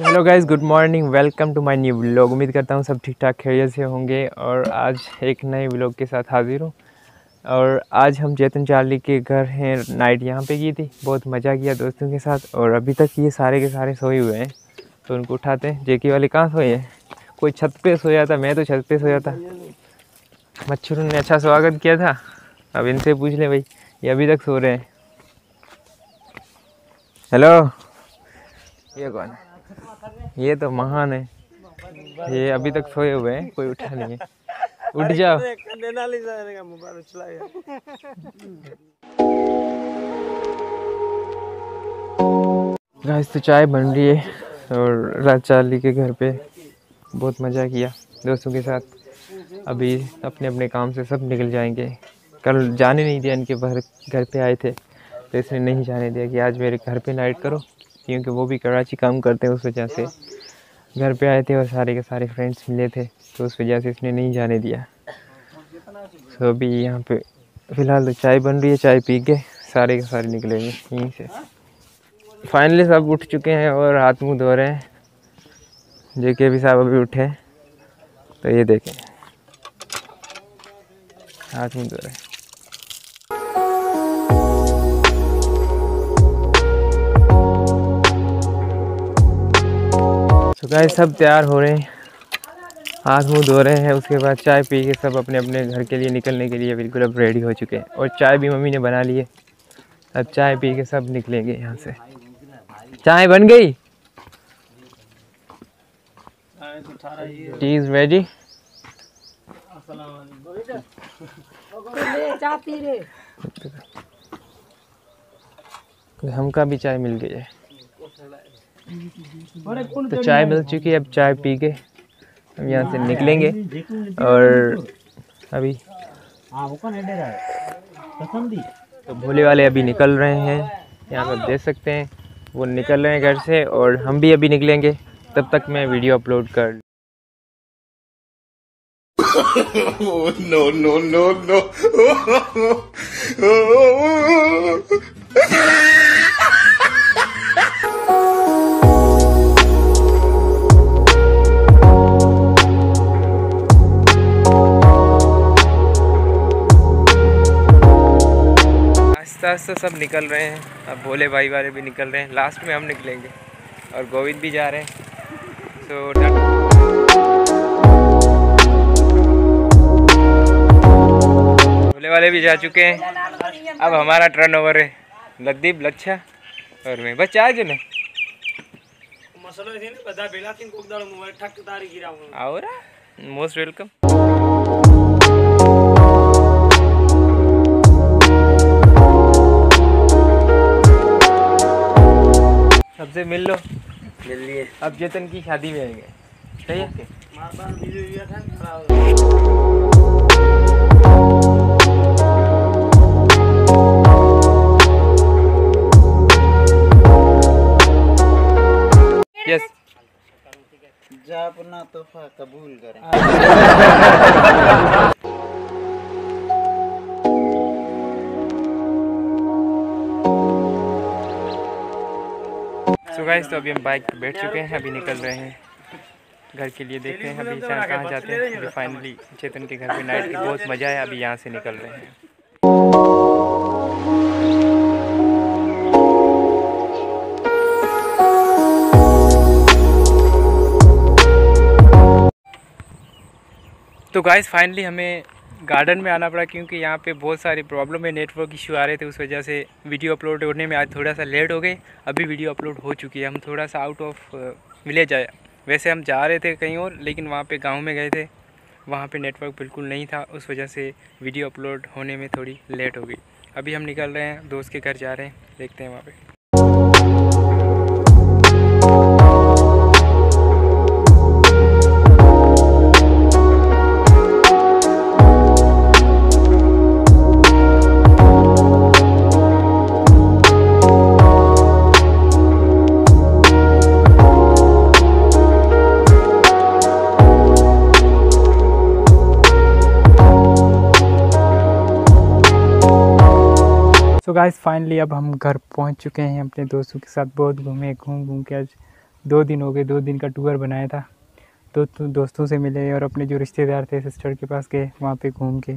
Hello guys good morning welcome to my new blog उम्मीद करता हूँ सब ठीक ठाक खैरियत से होंगे और आज एक नए ब्लॉग के साथ हाजिर हूँ। और आज हम चेतन चार्ली के घर हैं। नाइट यहाँ पे की थी। बहुत मज़ा किया दोस्तों के साथ और अभी तक ये सारे के सारे सोए हुए हैं। तो उनको उठाते हैं। जेकी वाले कहाँ सोए हैं? कोई छत पे सोया था? मैं तो छत पे सोया था। मच्छरों ने अच्छा स्वागत किया था। अब इनसे पूछ लें भाई, ये अभी तक सो रहे हैं? हेलो। ये कौन? है ये तो महान है। ये अभी तक सोए हुए हैं कोई उठा नहीं है। उठ जाओ। गाइस तो चाय बन रही है और रात चार्ली के घर पे बहुत मज़ा किया दोस्तों के साथ। अभी अपने अपने काम से सब निकल जाएँगे। कल जाने नहीं दिया इनके घर घर पे आए थे। तो इसने नहीं जाने दिया कि आज मेरे घर पे नाइट करो, क्योंकि वो भी कराची काम करते हैं उस वजह से। घर पे आए थे और सारे के सारे फ्रेंड्स मिले थे तो उस वजह से इसने नहीं जाने दिया। तो अभी यहाँ पे फ़िलहाल तो चाय बन रही है, चाय पी के सारे के सारे निकलेंगे यहीं से। फाइनली सब उठ चुके हैं और हाथ मुँह धो रहे हैं। जे के भी साहब अभी उठे तो ये देखें। हाथ मुँह धो रहे हैं। तो गाय सब तैयार हो रहे हैं। हाथ मुँह धो रहे हैं, उसके बाद चाय पी के सब अपने अपने घर के लिए निकलने के लिए बिल्कुल अब रेडी हो चुके हैं। और चाय भी मम्मी ने बना ली है। अब चाय पी के सब निकलेंगे यहाँ से। चाय बन गई? इज़ रेडी हमका भी चाय मिल गई है। तो चाय मिल चुकी है अब चाय पी के हम यहाँ से निकलेंगे। और अभी तो भोले वाले अभी निकल रहे हैं। यहाँ पर देख सकते हैं वो निकल रहे हैं घर से और हम भी अभी निकलेंगे। तब तक मैं वीडियो अपलोड कर no, no, no, no. आस्ता आस्ता सब निकल रहे हैं। अब भोले भाई वाले भी निकल रहे हैं। लास्ट में हम निकलेंगे। और गोविंद भी जा रहे हैं। सो so, भोले वाले भी जा चुके हैं। अब हमारा टर्न ओवर है। लद्दीप लच्छा और मैं। बस चार जने आओ मोस्ट वेलकम सबसे मिल लो। मिल लिए। अब जतन की शादी में आएँगे। सही है? यस जा अपना तोहफा कबूल करें। गाइस तो अभी हम बाइक पे बैठ चुके हैं, अभी निकल रहे हैं। घर के लिए देखते हैं, अभी चार कहाँ जाते हैं। अभी फाइनली चेतन के घर पे नाइट की बहुत मज़ा है, अभी यहाँ से निकल रहे हैं। तो गाइस फाइनली हमें गार्डन में आना पड़ा क्योंकि यहाँ पे बहुत सारी प्रॉब्लम है नेटवर्क इशू आ रहे थे, उस वजह से वीडियो अपलोड होने में आज थोड़ा सा लेट हो गए। अभी वीडियो अपलोड हो चुकी है। हम थोड़ा सा आउट ऑफ़ विलेज आए। वैसे हम जा रहे थे कहीं और, लेकिन वहाँ पे गाँव में गए थे। वहाँ पे नेटवर्क बिल्कुल नहीं था, उस वजह से वीडियो अपलोड होने में थोड़ी लेट हो गई। अभी हम निकल रहे हैं, दोस्त के घर जा रहे हैं। देखते हैं वहाँ पे। गाइस फाइनली अब हम घर पहुँच चुके हैं अपने दोस्तों के साथ बहुत घूमे, घूम घूम के आज दो दिन हो गए, दो दिन का टूर बनाया था। तो दोस्तों से मिले और अपने जो रिश्तेदार थे सिस्टर के पास गए, वहाँ पे घूम के,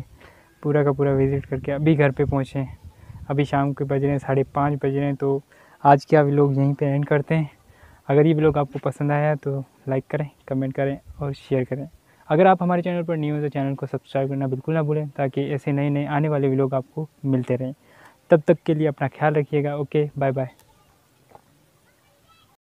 पूरा का पूरा विज़िट करके अभी घर पे पहुँचे अभी शाम के बज रहे हैं, साढ़े पाँच बज रहे हैं तो आज के अभी लोग यहीं पे एंड करते हैं। अगर ये व्लॉग आपको पसंद आया तो लाइक करें कमेंट करें और शेयर करें। अगर आप हमारे चैनल पर न्यू हो तो चैनल को सब्सक्राइब करना बिल्कुल ना भूलें, ताकि ऐसे नए नए आने वाले व्लॉग आपको मिलते रहें। तब तक के लिए अपना ख्याल रखिएगा। Okay bye bye